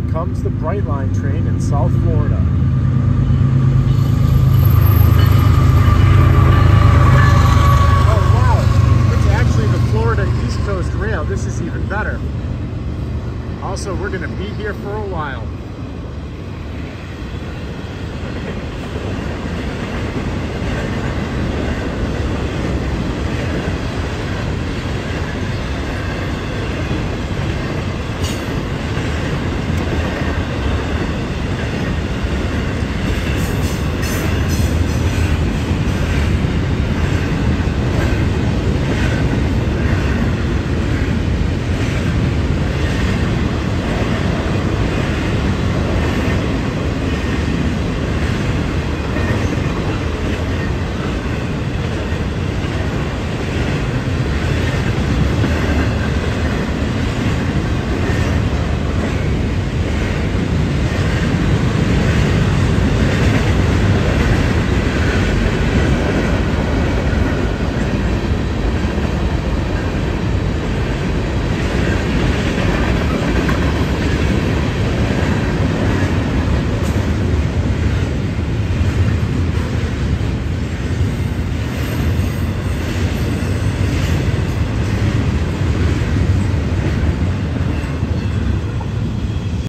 here comes the Brightline train in South Florida. Oh wow, it's actually the Florida East Coast Rail. This is even better. Also, we're gonna be here for a while.